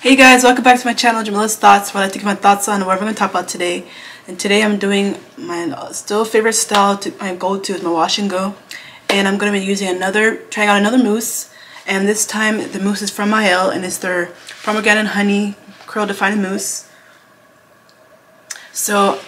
Hey guys, welcome back to my channel, Jamila's Thoughts, where I give my thoughts on whatever I'm going to talk about today. And today I'm doing my still favorite style, to my go-to is my wash and go. And I'm going to be using another, trying out another mousse. And this time the mousse is from Mielle and it's their pomegranate honey curl defining mousse. So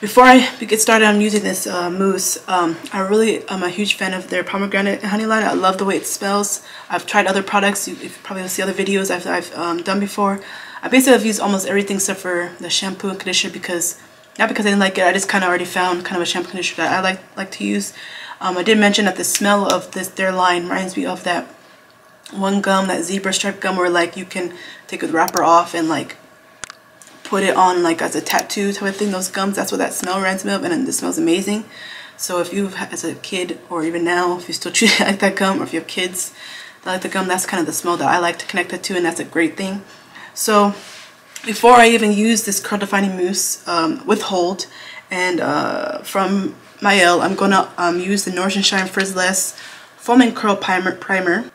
before I get started on using this uh, mousse, um, I really am a huge fan of their pomegranate honey line. I love the way it smells. I've tried other products. You, probably see other videos I've, I've um, done before. I basically have used almost everything except for the shampoo and conditioner because, not because I didn't like it, I just kind of already found kind of a shampoo conditioner that I like like to use. Um, I did mention that the smell of this their line reminds me of that one gum, that zebra stripe gum where like you can take the wrapper off and like put it on like as a tattoo type of thing, those gums, that's what that smell reminds me of and it smells amazing. So if you as a kid or even now, if you still treat it like that gum or if you have kids that like the gum, that's kind of the smell that I like to connect it to and that's a great thing. So before I even use this curl defining mousse um, with Hold and uh, from Mielle, I'm going to um, use the Nourish and Shine Frizzless Foam and Curl Primer. primer.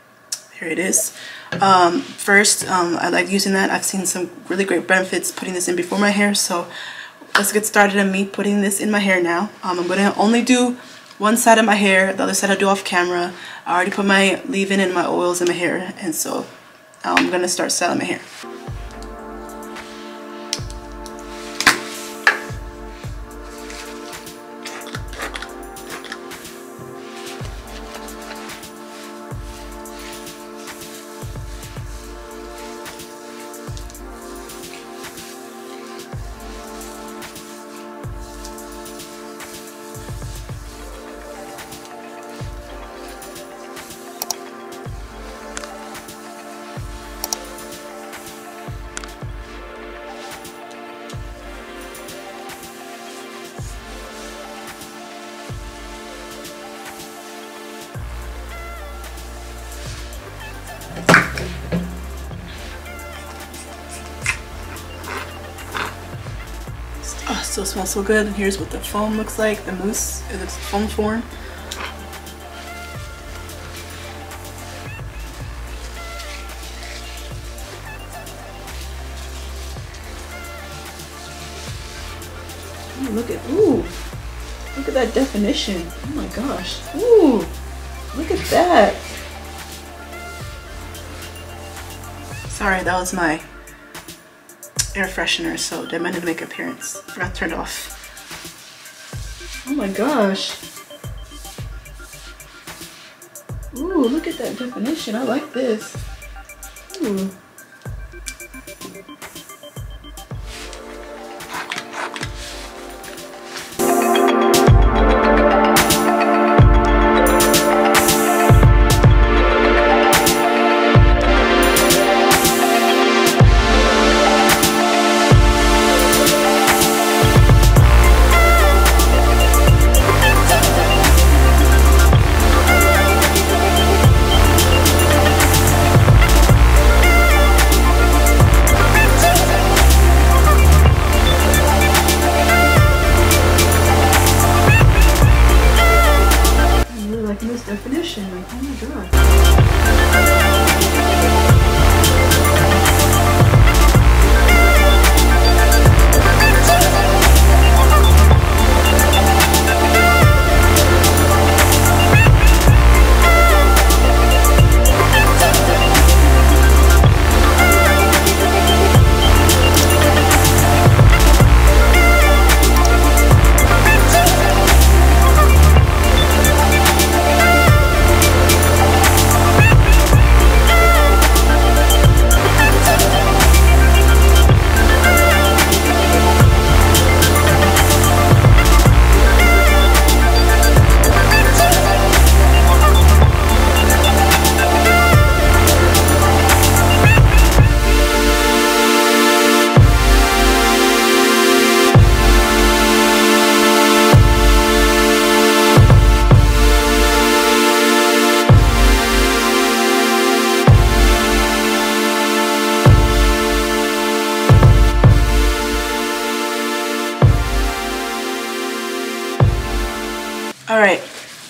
Here it is. Um, first, um, I like using that. I've seen some really great benefits putting this in before my hair. So let's get started on me putting this in my hair now. Um, I'm going to only do one side of my hair. The other side I'll do off camera. I already put my leave-in and my oils in my hair. And so I'm going to start styling my hair. Still smells so good. And here's what the foam looks like. The mousse, it looks foam form. Ooh, look at, ooh, look at that definition. Oh my gosh. Ooh, look at that. Sorry, that was my air freshener, so they to make appearance. I Forgot to turn it off. Oh my gosh. Ooh, look at that definition. I like this. Ooh. Definition. Oh my god.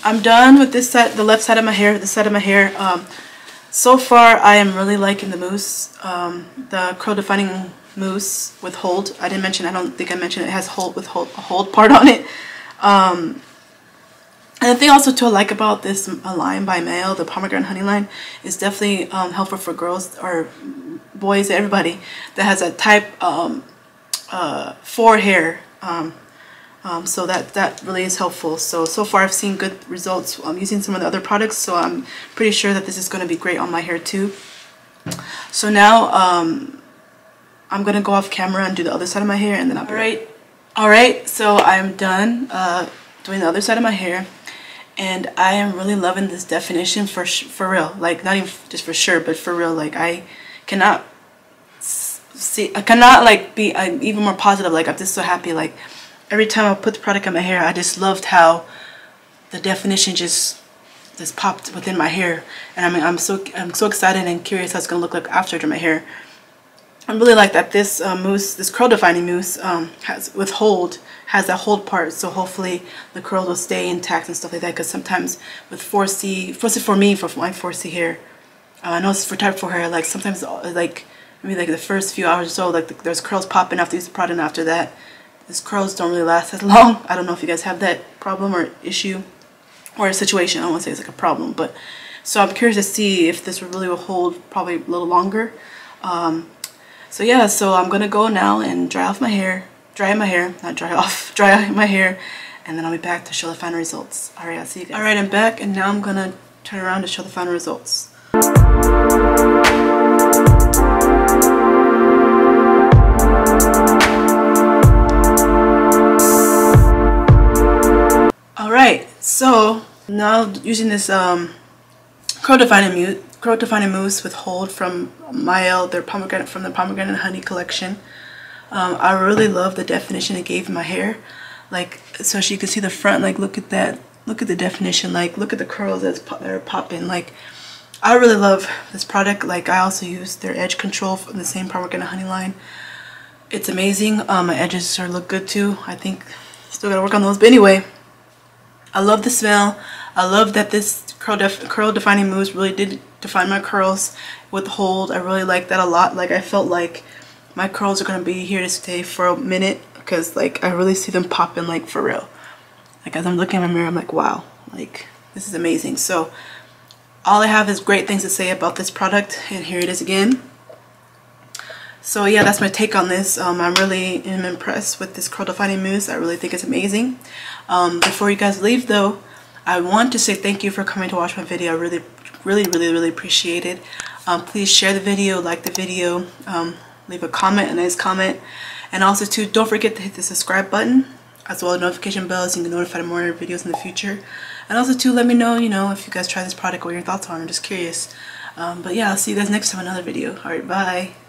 I'm done with this side, the left side of my hair, the side of my hair. Um, so far I am really liking the mousse, um, the curl defining mousse with hold. I didn't mention, I don't think I mentioned it has hold with hold, hold part on it. Um, and the thing also to like about this line by Mielle, the pomegranate honey line, is definitely um, helpful for girls or boys, everybody that has a type um, uh, 4 hair. Um, um, so that, that really is helpful. So, so far I've seen good results um, using some of the other products. So I'm pretty sure that this is going to be great on my hair too. So now um, I'm going to go off camera and do the other side of my hair and then I'll be right. Alright, so I'm done uh, doing the other side of my hair and I am really loving this definition for for real like not even just for sure but for real like I cannot see I cannot like be I'm even more positive like I'm just so happy like every time I put the product on my hair I just loved how the definition just just popped within my hair. And I mean I'm so I'm so excited and curious how it's gonna look like after I do my hair. I really like that this uh, mousse this curl defining mousse um, has with hold has that hold part. So hopefully the curls will stay intact and stuff like that because sometimes with 4C, 4C for me, for my 4C hair, uh, I know it's for type 4 hair, like sometimes like I mean, like the first few hours or so, like the, there's curls popping after the product and after that, these curls don't really last as long. I don't know if you guys have that problem or issue or a situation. I don't want to say it's like a problem, but so I'm curious to see if this really will hold probably a little longer. Um, so yeah, so I'm gonna go now and dry off my hair dry my hair, not dry off, dry my hair, and then I'll be back to show the final results. Alright, I'll see you guys. Alright, I'm back, and now I'm gonna turn around to show the final results. So now using this um, curl defining, curl defining mousse with hold from Mielle, their pomegranate from the pomegranate honey collection. Um, I really love the definition it gave my hair. Like, so she can see the front, like, look at that. Look at the definition. Like, look at the curls that's that are popping. Like, I really love this product. Like, I also use their edge control from the same Pomegranate Honey line. It's amazing. Um, my edges are look good too. I think still gotta work on those. But anyway, I love the smell. I love that this curl, def curl defining mousse really did define my curls with hold. I really like that a lot. Like, I felt like my curls are gonna be here to stay for a minute because like I really see them popping like for real like as I'm looking in my mirror I'm like wow like this is amazing so all I have is great things to say about this product and here it is again so yeah that's my take on this um, I really am impressed with this curl defining mousse I really think it's amazing um, before you guys leave though I want to say thank you for coming to watch my video I really really really really appreciate it um, please share the video like the video um, leave a comment, a nice comment. And also too, don't forget to hit the subscribe button as well as notification bell so you can get notified of more videos in the future. And also too, let me know, you know, if you guys try this product, what your thoughts are. I'm just curious. Um, but yeah, I'll see you guys next time another video. Alright, bye.